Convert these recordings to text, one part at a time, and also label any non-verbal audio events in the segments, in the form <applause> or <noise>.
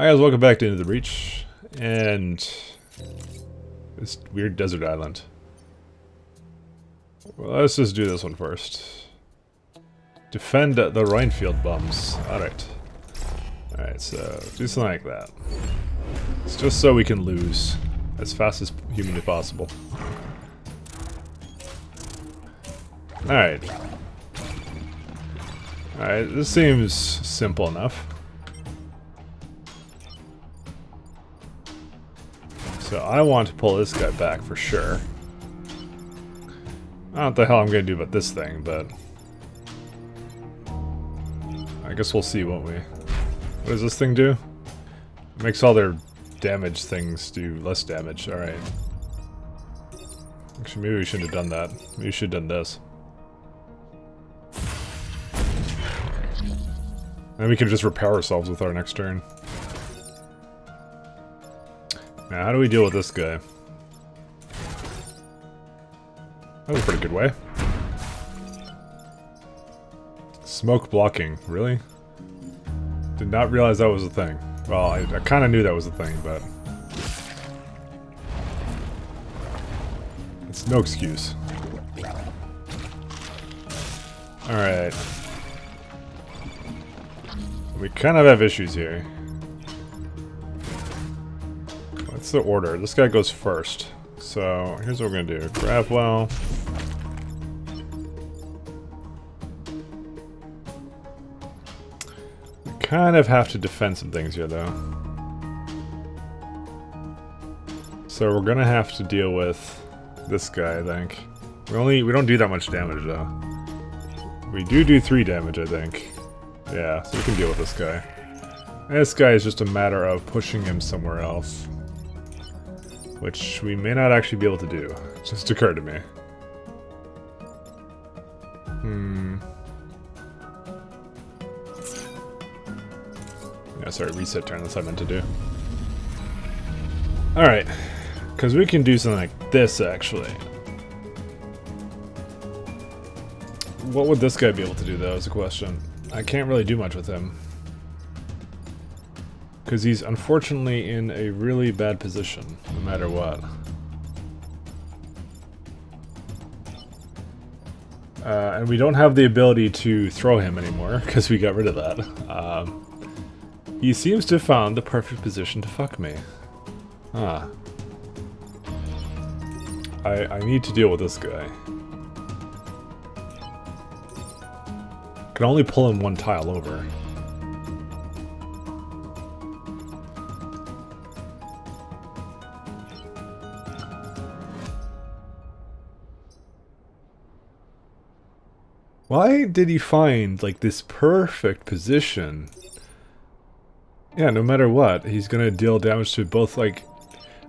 Hi guys, welcome back to Into the Breach, and this weird desert island. Well, let's just do this one first. Defend the Renfield bums. Alright. Alright, so do something like that. It's just so we can lose as fast as humanly possible. Alright. Alright, this seems simple enough. So I want to pull this guy back for sure. I don't know what the hell I'm going to do about this thing, but... I guess we'll see, won't we? What does this thing do? It makes all their damage things do less damage, alright. Actually, maybe we shouldn't have done that. Maybe we should have done this. And we can just repair ourselves with our next turn. Now, how do we deal with this guy? That was a pretty good way. Smoke blocking, really? Did not realize that was a thing. Well, I, I kind of knew that was a thing, but... It's no excuse. Alright. We kind of have issues here. What's the order? This guy goes first. So, here's what we're gonna do. Grab well. We kind of have to defend some things here, though. So we're gonna have to deal with this guy, I think. We only we don't do that much damage though. We do do three damage, I think. Yeah, so we can deal with this guy. This guy is just a matter of pushing him somewhere else. Which we may not actually be able to do. Just occurred to me. Hmm. Yeah, sorry, reset turn, that's what I meant to do. Alright. Because we can do something like this, actually. What would this guy be able to do, though, is a question. I can't really do much with him. Because he's unfortunately in a really bad position, no matter what. Uh, and we don't have the ability to throw him anymore, because we got rid of that. Um, he seems to have found the perfect position to fuck me. Ah. I, I need to deal with this guy. Can only pull him one tile over. Why did he find, like, this perfect position? Yeah, no matter what, he's gonna deal damage to both, like...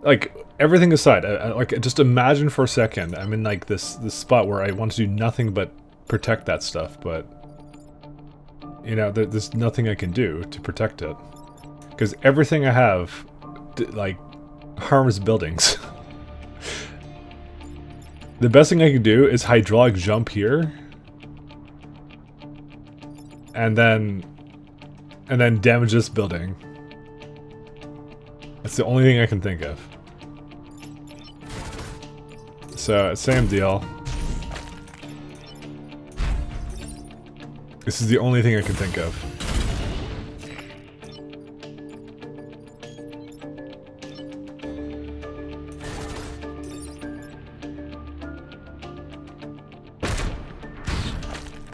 Like, everything aside, I, I, like, just imagine for a second, I'm in, like, this, this spot where I want to do nothing but protect that stuff, but... You know, there, there's nothing I can do to protect it. Because everything I have, like, harms buildings. <laughs> the best thing I can do is hydraulic jump here, and then and then damage this building. That's the only thing I can think of. So, same deal. This is the only thing I can think of.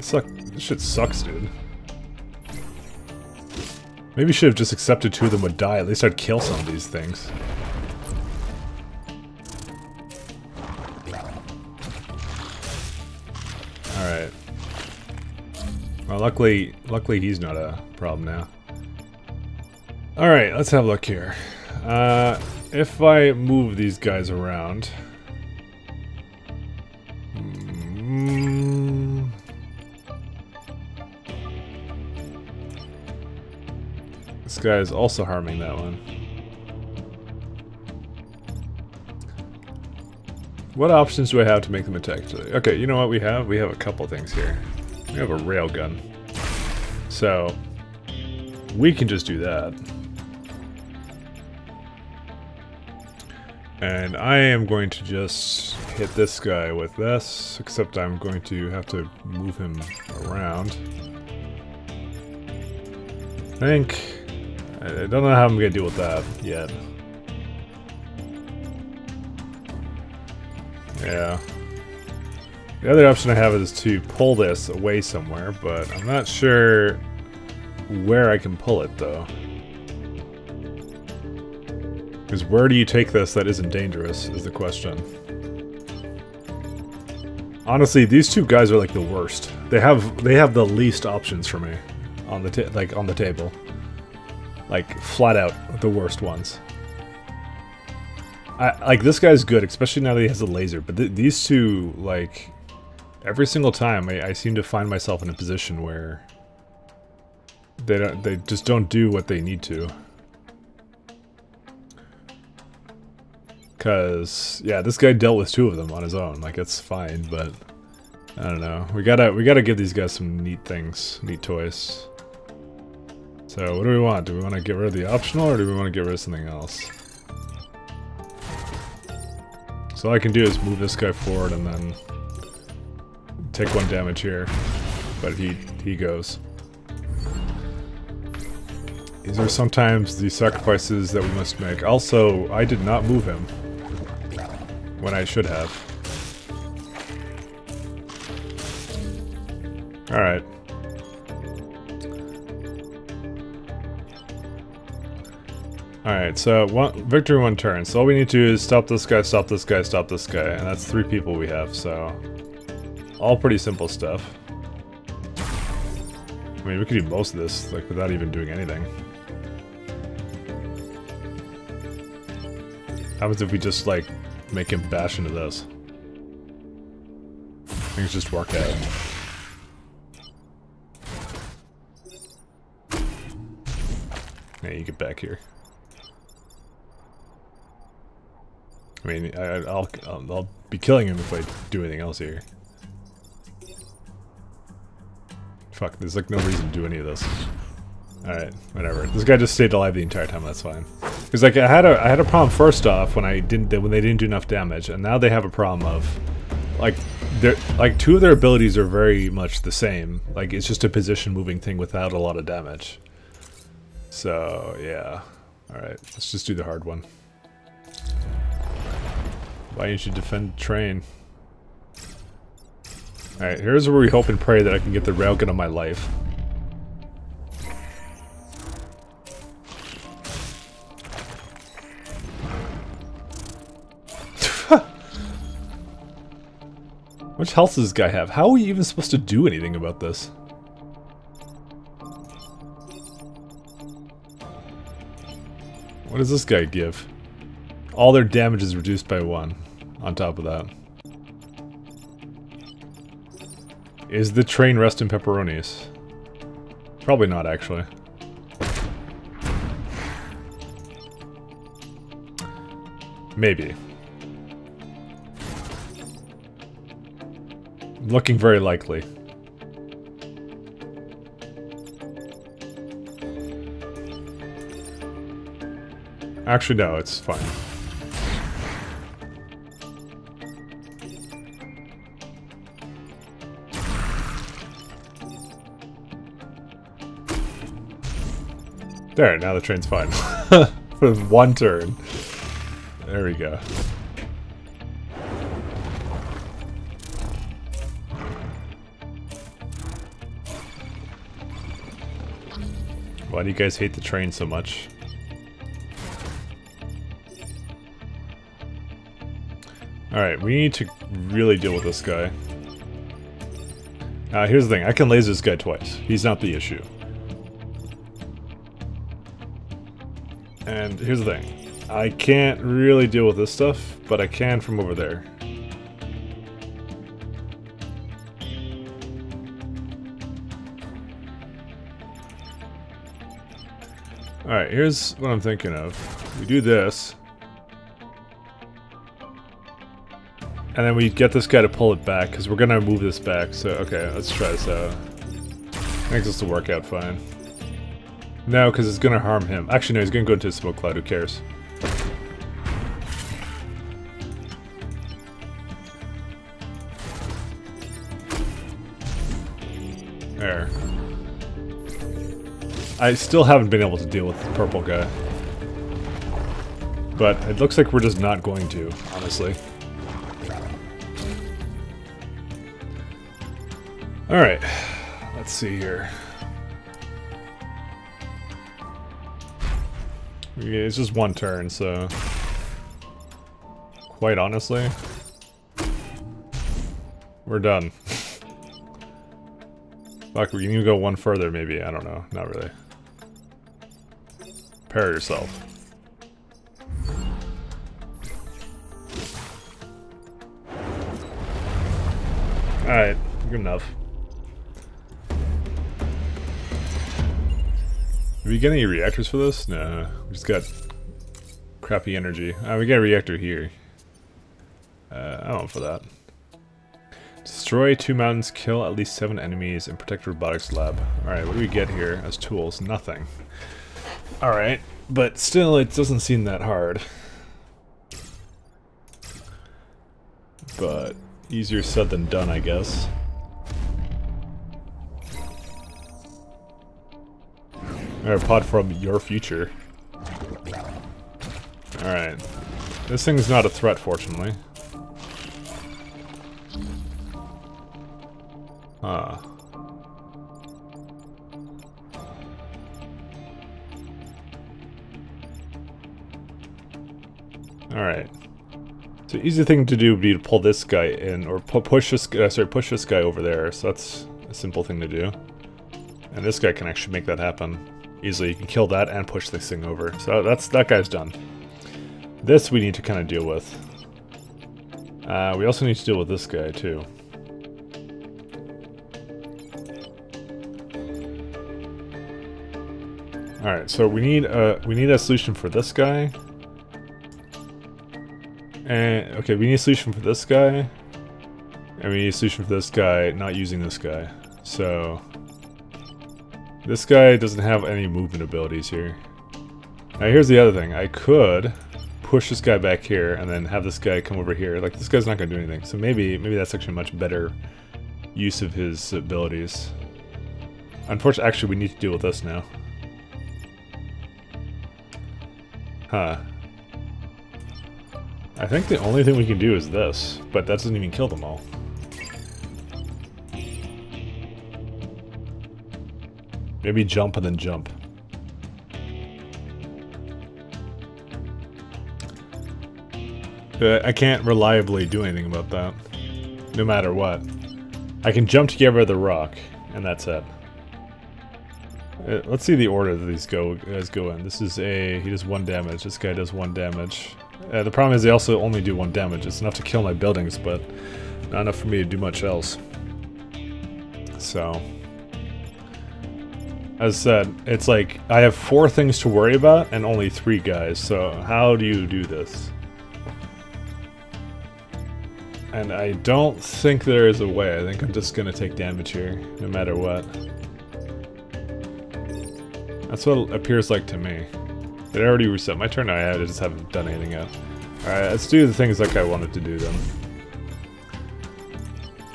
Suck. This shit sucks, dude. Maybe should have just accepted two of them would die. At least I'd kill some of these things. Alright. Well, luckily, luckily he's not a problem now. Alright, let's have a look here. Uh, if I move these guys around... guy is also harming that one. What options do I have to make them attack? Okay, you know what we have? We have a couple things here. We have a railgun. So, we can just do that. And I am going to just hit this guy with this, except I'm going to have to move him around. I think I don't know how I'm to deal with that yet. Yeah. The other option I have is to pull this away somewhere, but I'm not sure where I can pull it, though. Because where do you take this that isn't dangerous, is the question. Honestly, these two guys are like the worst. They have they have the least options for me on the like on the table. Like flat out the worst ones. I like this guy's good, especially now that he has a laser. But th these two, like, every single time, I, I seem to find myself in a position where they don't they just don't do what they need to. Cause yeah, this guy dealt with two of them on his own. Like it's fine, but I don't know. We gotta we gotta give these guys some neat things, neat toys. So what do we want? Do we want to get rid of the optional, or do we want to get rid of something else? So all I can do is move this guy forward and then take one damage here, but he he goes. These are sometimes the sacrifices that we must make. Also, I did not move him when I should have. Alright. Alright, so one victory one turn. So all we need to do is stop this guy, stop this guy, stop this guy. And that's three people we have, so... All pretty simple stuff. I mean, we could do most of this, like, without even doing anything. How happens if we just, like, make him bash into this? Things just work out. Yeah, you get back here. I mean, I, will I'll, um, I'll be killing him if I do anything else here. Fuck, there's like no reason to do any of this. Alright, whatever. This guy just stayed alive the entire time, that's fine. Because like I had a I had a problem first off when I didn't when they didn't do enough damage, and now they have a problem of like they're like two of their abilities are very much the same. Like it's just a position moving thing without a lot of damage. So yeah. Alright, let's just do the hard one. Why you should defend train? Alright, here's where we hope and pray that I can get the railgun of my life. <laughs> much health does this guy have? How are we even supposed to do anything about this? What does this guy give? All their damage is reduced by one, on top of that. Is the train rest in pepperonis? Probably not, actually. Maybe. Looking very likely. Actually, no, it's fine. There, now the train's fine. <laughs> For one turn. There we go. Why do you guys hate the train so much? Alright, we need to really deal with this guy. Uh, here's the thing, I can laser this guy twice. He's not the issue. And here's the thing. I can't really deal with this stuff, but I can from over there. Alright, here's what I'm thinking of. We do this. And then we get this guy to pull it back, because we're going to move this back. So, okay, let's try this out. I think this will work out fine. No, because it's going to harm him. Actually, no, he's going to go into the smoke cloud. Who cares? There. I still haven't been able to deal with the purple guy. But it looks like we're just not going to, honestly. Alright, let's see here. It's just one turn, so... Quite honestly... We're done. <laughs> Fuck, we can go one further maybe, I don't know, not really. Prepare yourself. Alright, good enough. Do we get any reactors for this? No, we just got crappy energy. Uh, we got a reactor here. Uh, I don't for that. Destroy two mountains, kill at least seven enemies, and protect robotics lab. Alright, what do we get here as tools? Nothing. Alright, but still it doesn't seem that hard. But easier said than done, I guess. Or pod from your future. Alright. This thing's not a threat, fortunately. Huh. Alright. So easy thing to do would be to pull this guy in, or pu push this, uh, sorry, push this guy over there. So that's a simple thing to do. And this guy can actually make that happen easily. You can kill that and push this thing over. So that's that guy's done. This we need to kind of deal with. Uh, we also need to deal with this guy too. Alright, so we need a we need a solution for this guy. And okay, we need a solution for this guy. And we need a solution for this guy not using this guy. So this guy doesn't have any movement abilities here. Now here's the other thing. I could push this guy back here and then have this guy come over here. Like this guy's not to do anything. So maybe maybe that's actually a much better use of his abilities. Unfortunately, actually we need to deal with this now. Huh. I think the only thing we can do is this, but that doesn't even kill them all. Maybe jump and then jump. I can't reliably do anything about that. No matter what. I can jump to get rid of the rock, and that's it. Uh, let's see the order that these go guys go in. This is a... he does one damage. This guy does one damage. Uh, the problem is they also only do one damage. It's enough to kill my buildings, but not enough for me to do much else. So... As said, it's like, I have four things to worry about and only three guys, so how do you do this? And I don't think there is a way. I think I'm just gonna take damage here, no matter what. That's what it appears like to me. Did I already reset my turn? I just haven't done anything yet. Alright, let's do the things like I wanted to do then.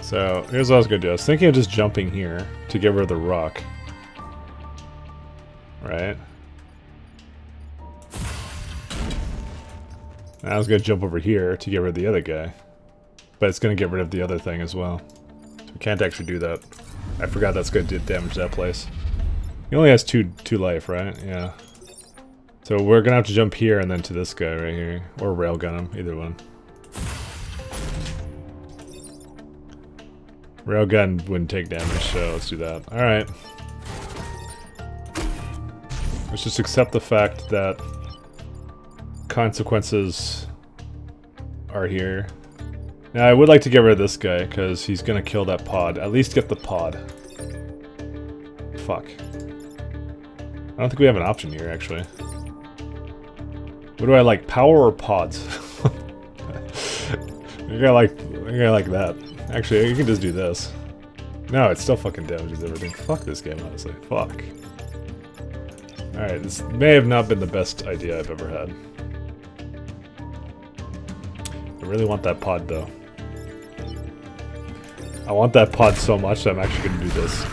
So, here's what I was gonna do. I was thinking of just jumping here to get rid of the rock. Right. I was gonna jump over here to get rid of the other guy. But it's gonna get rid of the other thing as well. We can't actually do that. I forgot that's gonna damage that place. He only has two two life, right? Yeah. So we're gonna have to jump here and then to this guy right here. Or railgun him, either one. Railgun wouldn't take damage, so let's do that. Alright. Let's just accept the fact that consequences are here. Now, I would like to get rid of this guy, because he's going to kill that pod. At least get the pod. Fuck. I don't think we have an option here, actually. What do I like, power or pods? <laughs> I gotta like, I gotta like that. Actually, you can just do this. No, it still fucking damages everything. Fuck this game, honestly. Fuck. Alright, this may have not been the best idea I've ever had. I really want that pod, though. I want that pod so much that I'm actually going to do this.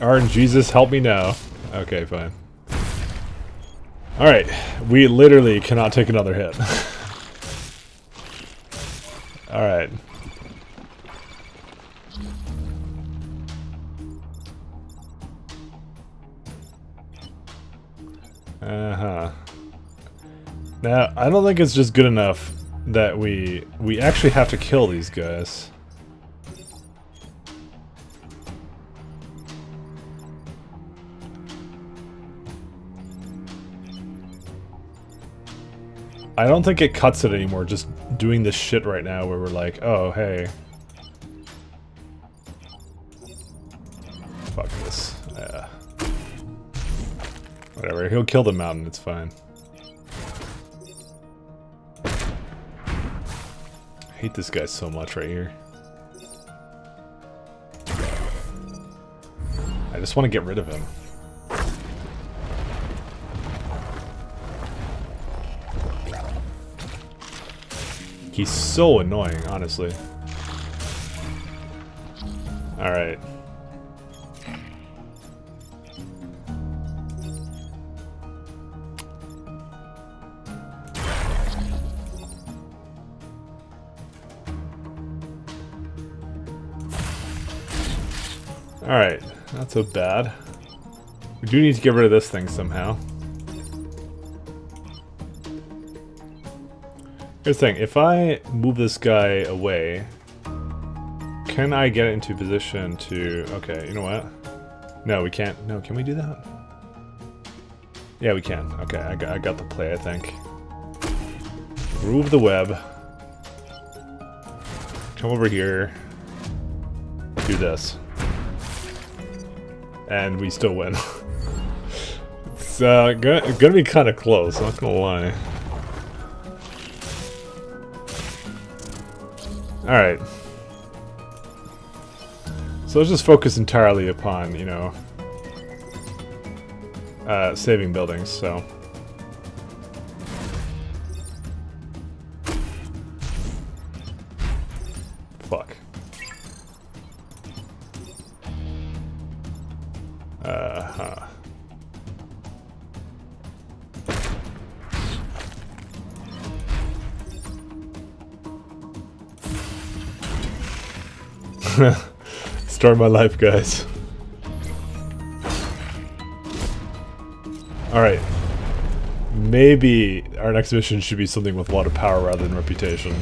Arn Jesus, help me now. Okay, fine. Alright, we literally cannot take another hit. <laughs> Now, I don't think it's just good enough that we we actually have to kill these guys. I don't think it cuts it anymore, just doing this shit right now where we're like, oh, hey. Fuck this. Yeah. Whatever, he'll kill the mountain, it's fine. Hate this guy so much right here. I just want to get rid of him. He's so annoying, honestly. Alright. Not so bad. We do need to get rid of this thing somehow. Here's the thing, if I move this guy away, can I get into position to... Okay, you know what? No, we can't. No, can we do that? Yeah, we can. Okay, I got, I got the play, I think. Remove the web. Come over here. Do this. And we still win. <laughs> it's uh, gonna, be kind of close, not gonna lie. Alright. So let's just focus entirely upon, you know, uh, saving buildings, so... Start my life, guys. Alright. Maybe our next mission should be something with a lot of power rather than reputation.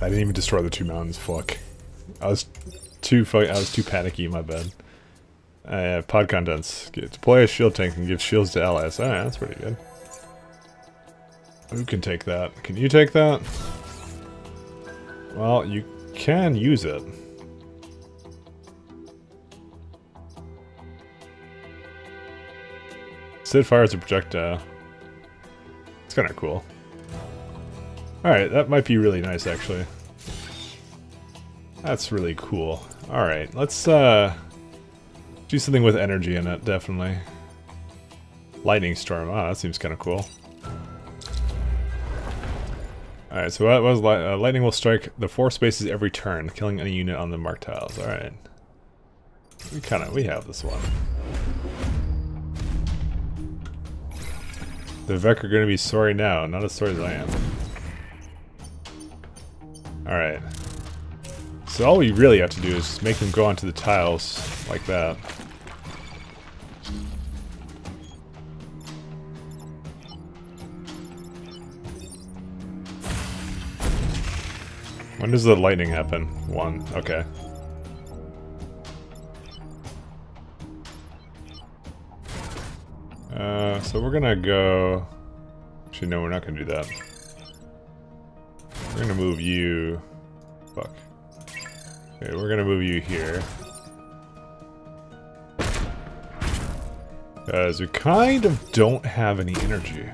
I didn't even destroy the two mountains, fuck. I was too I was too panicky, my bad. Uh, pod contents. Deploy a shield tank and give shields to allies. Alright, that's pretty good. Who can take that? Can you take that? Well, you can use it. Sid fires a projectile. It's kind of cool. Alright, that might be really nice, actually. That's really cool. Alright, let's uh, do something with energy in it, definitely. Lightning storm, ah, that seems kind of cool. Alright, so that was uh, lightning will strike the four spaces every turn, killing any unit on the marked tiles. Alright. We kind of, we have this one. The Vek are going to be sorry now, not as sorry as I am. Alright. So all we really have to do is make them go onto the tiles like that. When does the lightning happen? One. Okay. Uh, so we're gonna go... Actually, no, we're not gonna do that. We're gonna move you... Fuck. Okay, we're gonna move you here. Because we kind of don't have any energy.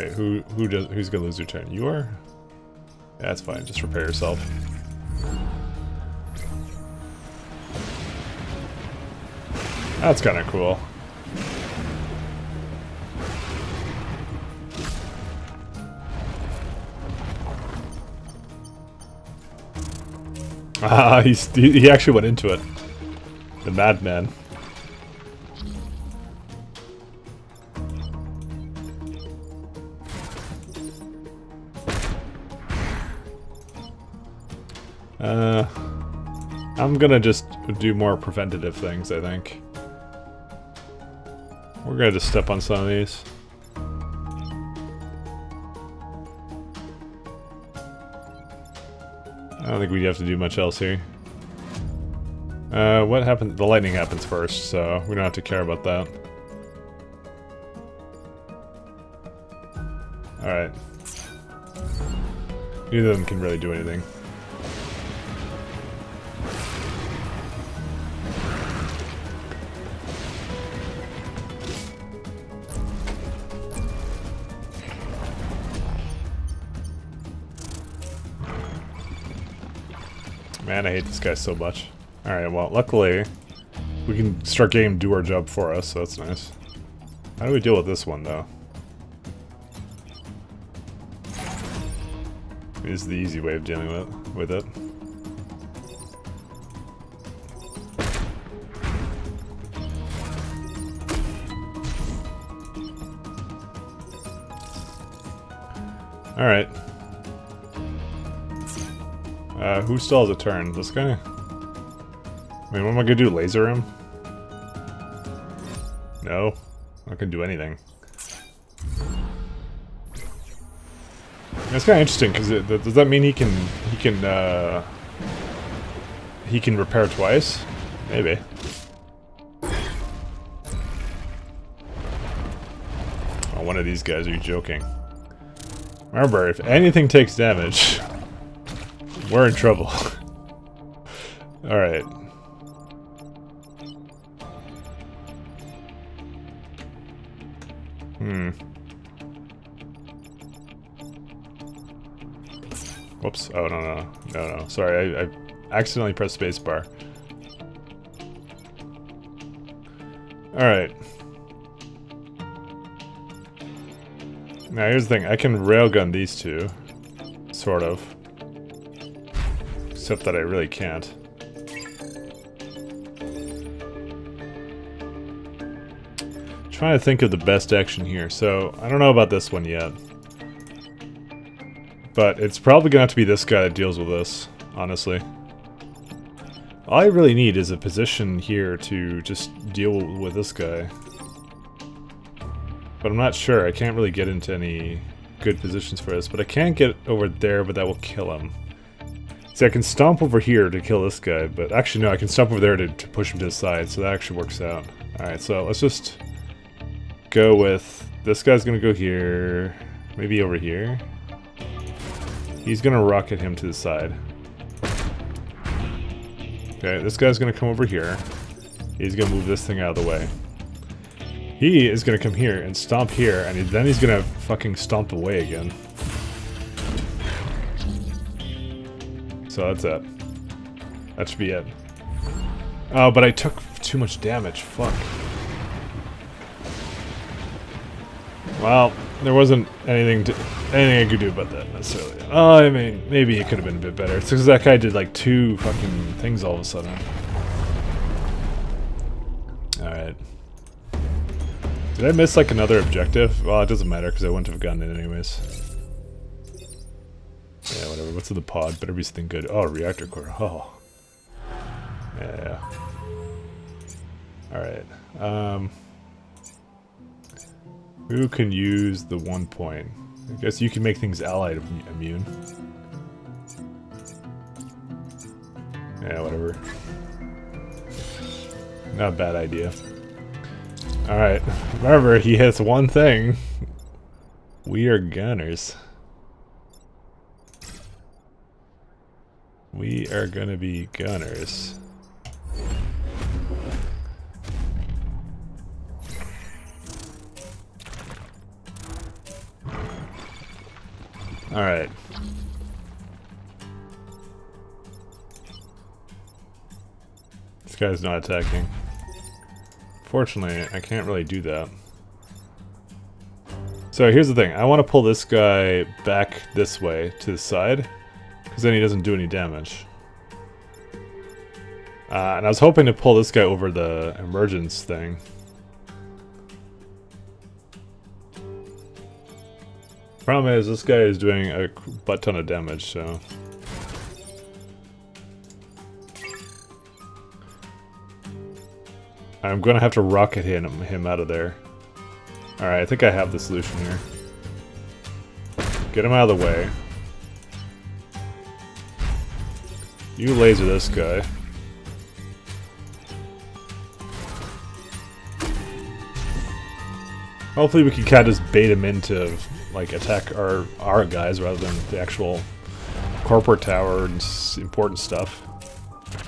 Wait, who who does who's gonna lose their turn? You are? Yeah, that's fine. Just repair yourself. That's kind of cool. <laughs> Ah, he's, he, he actually went into it. The madman. I'm gonna just do more preventative things, I think. We're gonna just step on some of these. I don't think we have to do much else here. Uh, what happens? The lightning happens first, so we don't have to care about that. Alright. Neither of them can really do anything. Man, I hate this guy so much. Alright, well, luckily, we can start game do our job for us, so that's nice. How do we deal with this one, though? Is the easy way of dealing with, with it. Alright. Uh, who still has a turn? This guy? I mean, what am I gonna do? Laser him? No. I gonna do anything. That's kind of interesting, because does that mean he can, he can, uh... He can repair twice? Maybe. Oh, one of these guys, are you joking? Remember, if anything takes damage, we're in trouble. <laughs> Alright. Hmm. Whoops. Oh, no, no. No, no. Sorry, I, I accidentally pressed spacebar. Alright. Now, here's the thing. I can railgun these two. Sort of. Except that I really can't. Trying to think of the best action here. So, I don't know about this one yet. But it's probably gonna have to be this guy that deals with this, honestly. All I really need is a position here to just deal with this guy. But I'm not sure. I can't really get into any good positions for this. But I can't get over there, but that will kill him. See, I can stomp over here to kill this guy, but actually no, I can stomp over there to, to push him to the side, so that actually works out. Alright, so let's just go with... This guy's gonna go here, maybe over here. He's gonna rocket him to the side. Okay, this guy's gonna come over here. He's gonna move this thing out of the way. He is gonna come here and stomp here, and then he's gonna fucking stomp away again. So that's it. That should be it. Oh, but I took too much damage. Fuck. Well, there wasn't anything to anything I could do about that necessarily. Oh, I mean, maybe it could have been a bit better. It's because that guy did like two fucking things all of a sudden. Alright. Did I miss like another objective? Well, it doesn't matter because I wouldn't have gotten it anyways. Yeah, whatever. What's in the pod? Better be something good. Oh, reactor core. Oh. Yeah. Alright. Um, who can use the one point? I guess you can make things allied immune. Yeah, whatever. Not a bad idea. Alright. Remember, he hits one thing. We are gunners. We are gonna be gunners. Alright. This guy's not attacking. Fortunately, I can't really do that. So here's the thing. I want to pull this guy back this way to the side. Because then he doesn't do any damage. Uh, and I was hoping to pull this guy over the emergence thing. Problem is, this guy is doing a butt ton of damage, so... I'm gonna have to rocket him, him out of there. Alright, I think I have the solution here. Get him out of the way. You laser this guy. Hopefully we can kind of just bait him into, like, attack our, our guys rather than the actual corporate tower and important stuff.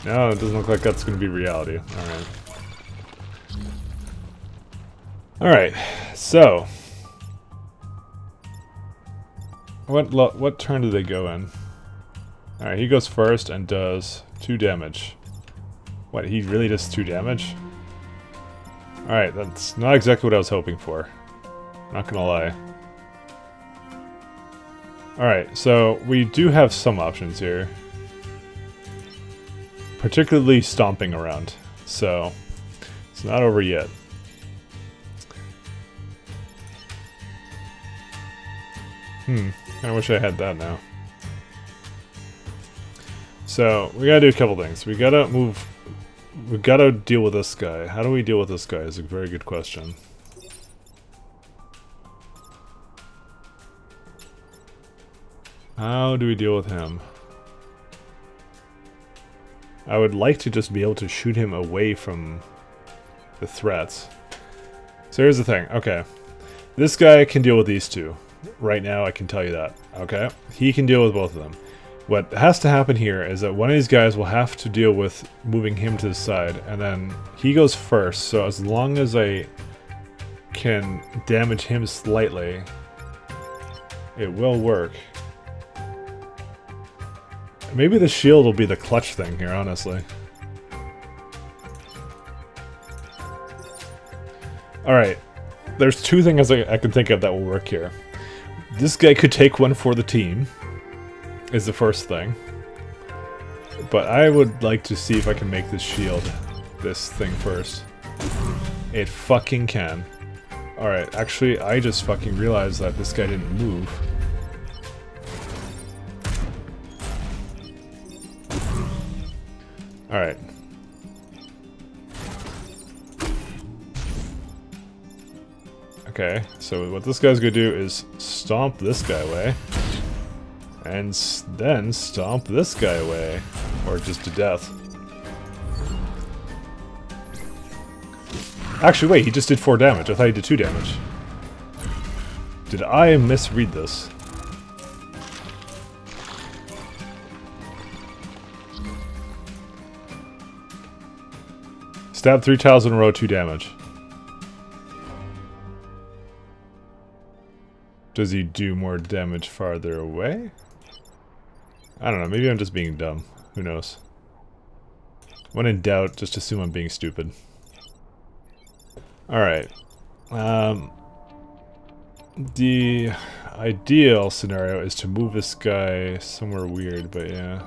No, it doesn't look like that's going to be reality. Alright. Alright, so... What what turn do they go in? Alright, he goes first and does 2 damage. What, he really does 2 damage? Alright, that's not exactly what I was hoping for. Not gonna lie. Alright, so we do have some options here. Particularly stomping around. So, it's not over yet. Hmm, I wish I had that now. So, we gotta do a couple things. We gotta move... We gotta deal with this guy. How do we deal with this guy is a very good question. How do we deal with him? I would like to just be able to shoot him away from the threats. So here's the thing. Okay. This guy can deal with these two. Right now, I can tell you that. Okay? He can deal with both of them. What has to happen here is that one of these guys will have to deal with moving him to the side, and then he goes first, so as long as I can damage him slightly, it will work. Maybe the shield will be the clutch thing here, honestly. Alright, there's two things I, I, can think of that will work here. This guy could take one for the team, is the first thing. But I would like to see if I can make this shield this thing first. It fucking can. Alright, actually, I just fucking realized that this guy didn't move. Alright. Okay, so what this guy's gonna do is stomp this guy away. And then stomp this guy away. Or just to death. Actually, wait, he just did 4 damage. I thought he did 2 damage. Did I misread this? Stab three tiles in a row, two damage. Does he do more damage farther away? I don't know, maybe I'm just being dumb. Who knows? When in doubt, just assume I'm being stupid. Alright. Um, the ideal scenario is to move this guy somewhere weird, but yeah.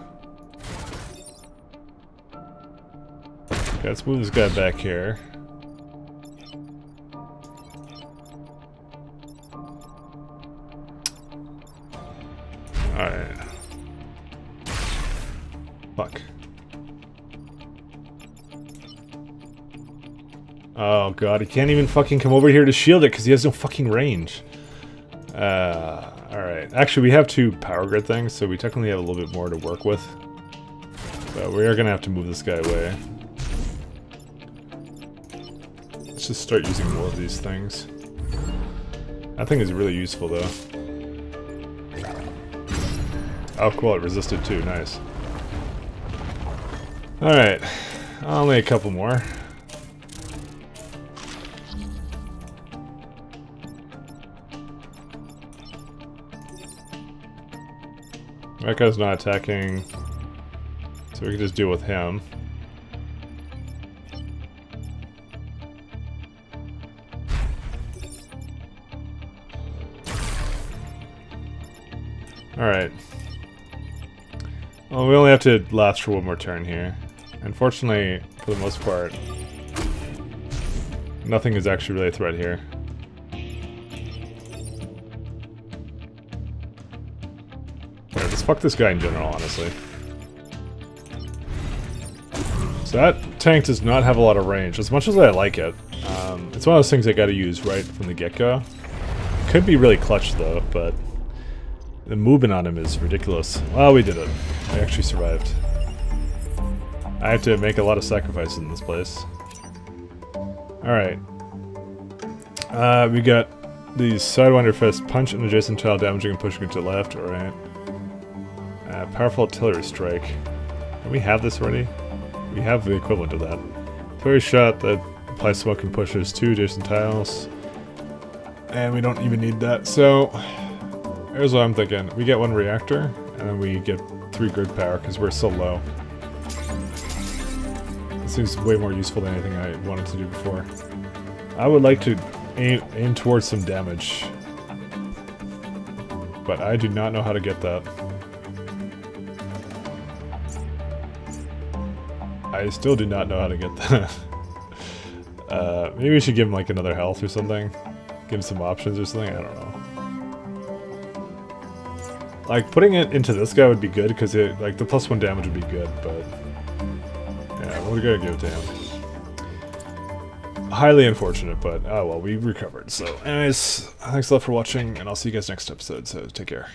Okay, let's move this guy back here. God, he can't even fucking come over here to shield it because he has no fucking range. Uh, alright. Actually, we have two power grid things, so we technically have a little bit more to work with. But we are gonna have to move this guy away. Let's just start using more of these things. That thing is really useful, though. Oh, cool, it resisted too, nice. Alright, only a couple more. That guy's not attacking, so we can just deal with him. Alright. Well, we only have to last for one more turn here. Unfortunately, for the most part, nothing is actually really a threat here. Fuck this guy in general, honestly. So that tank does not have a lot of range, as much as I like it. Um, it's one of those things I gotta use right from the get-go. Could be really clutch though, but the movement on him is ridiculous. Well, we did it. I actually survived. I have to make a lot of sacrifices in this place. Alright. Uh, we got the Sidewinder Fist, punch an adjacent tile, damaging and pushing it to the left, alright. Uh, powerful artillery strike. Do we have this already? We have the equivalent of that. Artillery shot that applies smoke and pushes two adjacent tiles. And we don't even need that, so... Here's what I'm thinking. We get one reactor, and then we get three grid power, because we're so low. This seems way more useful than anything I wanted to do before. I would like to aim, aim towards some damage. But I do not know how to get that. I still do not know how to get that. <laughs> uh, maybe we should give him like another health or something. Give him some options or something, I don't know. Like, putting it into this guy would be good, because it like the plus one damage would be good, but... Yeah, we're gonna give it to him. Highly unfortunate, but oh well, we recovered. So anyways, thanks a lot for watching, and I'll see you guys next episode, so take care.